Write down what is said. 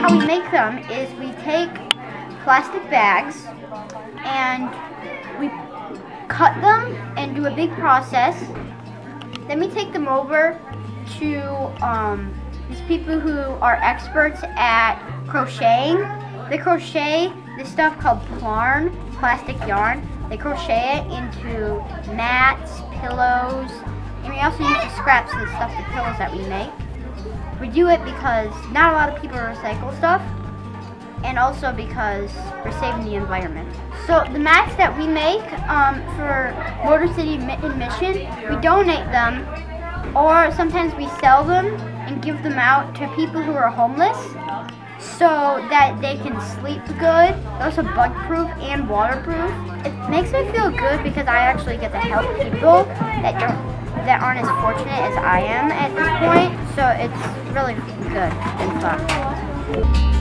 how we make them is we take plastic bags and we cut them and do a big process. Then we take them over to um, these people who are experts at crocheting. They crochet this stuff called plarn, plastic yarn. They crochet it into mats, pillows, and we also use the scraps and stuff, the pillows that we make. We do it because not a lot of people recycle stuff, and also because we're saving the environment. So the mats that we make um, for Motor City Mitten Mission, we donate them, or sometimes we sell them and give them out to people who are homeless so that they can sleep good. They're also bug proof and waterproof. It makes me feel good because I actually get to help people that don't that aren't as fortunate as I am at this point. So it's really good and fun.